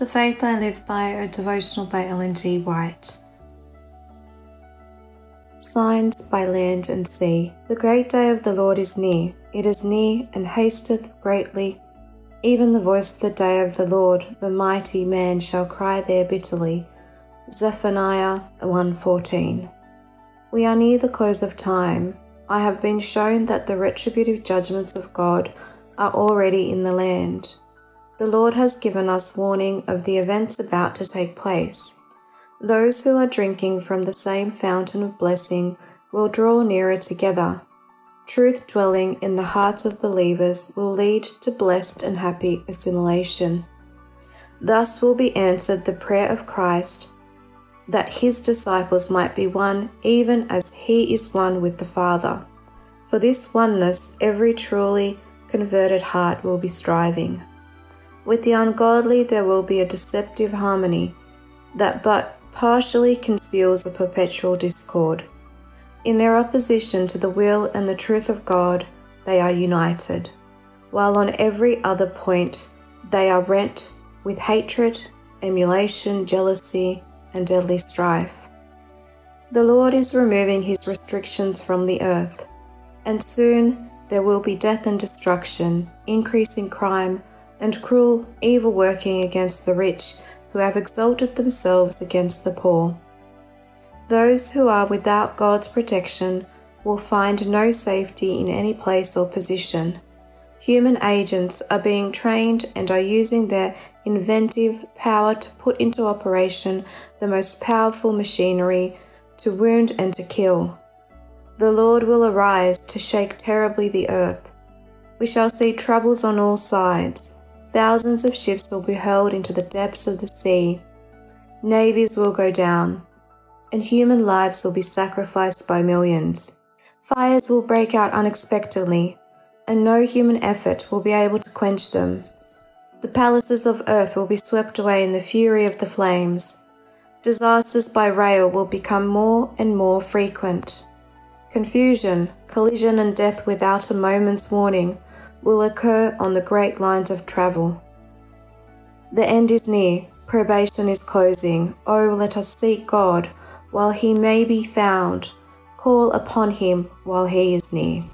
The Faith I Live By, a devotional by Ellen G. White. Signs by land and sea. The great day of the Lord is near. It is near and hasteth greatly. Even the voice of the day of the Lord, the mighty man shall cry there bitterly. Zephaniah 1:14. We are near the close of time. I have been shown that the retributive judgments of God are already in the land the Lord has given us warning of the events about to take place. Those who are drinking from the same fountain of blessing will draw nearer together. Truth dwelling in the hearts of believers will lead to blessed and happy assimilation. Thus will be answered the prayer of Christ that his disciples might be one even as he is one with the Father. For this oneness, every truly converted heart will be striving. With the ungodly, there will be a deceptive harmony that but partially conceals a perpetual discord. In their opposition to the will and the truth of God, they are united, while on every other point they are rent with hatred, emulation, jealousy, and deadly strife. The Lord is removing his restrictions from the earth, and soon there will be death and destruction, increasing crime, and cruel, evil working against the rich who have exalted themselves against the poor. Those who are without God's protection will find no safety in any place or position. Human agents are being trained and are using their inventive power to put into operation the most powerful machinery to wound and to kill. The Lord will arise to shake terribly the earth. We shall see troubles on all sides. Thousands of ships will be hurled into the depths of the sea. Navies will go down, and human lives will be sacrificed by millions. Fires will break out unexpectedly, and no human effort will be able to quench them. The palaces of earth will be swept away in the fury of the flames. Disasters by rail will become more and more frequent. Confusion, collision, and death without a moment's warning will occur on the great lines of travel. The end is near, probation is closing. Oh, let us seek God while he may be found, call upon him while he is near.